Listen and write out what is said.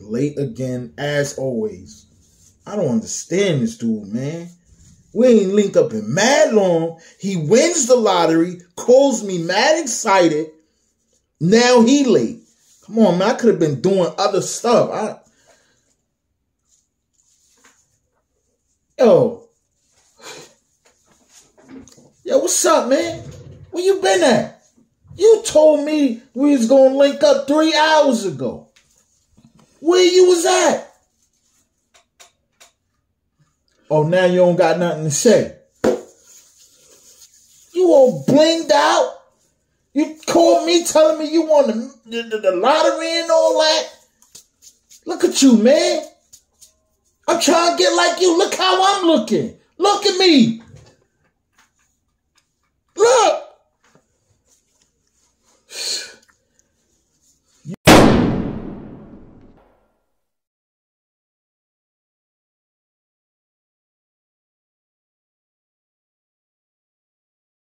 Late again, as always. I don't understand this dude, man. We ain't linked up in mad long. He wins the lottery, calls me mad excited. Now he late. Come on, man. I could have been doing other stuff. I Yo. Yo, what's up, man? Where you been at? You told me we was gonna link up three hours ago. Where you was at? Oh, now you don't got nothing to say. You all blinged out. You called me telling me you won the, the, the lottery and all that. Look at you, man. I'm trying to get like you. Look how I'm looking. Look at me.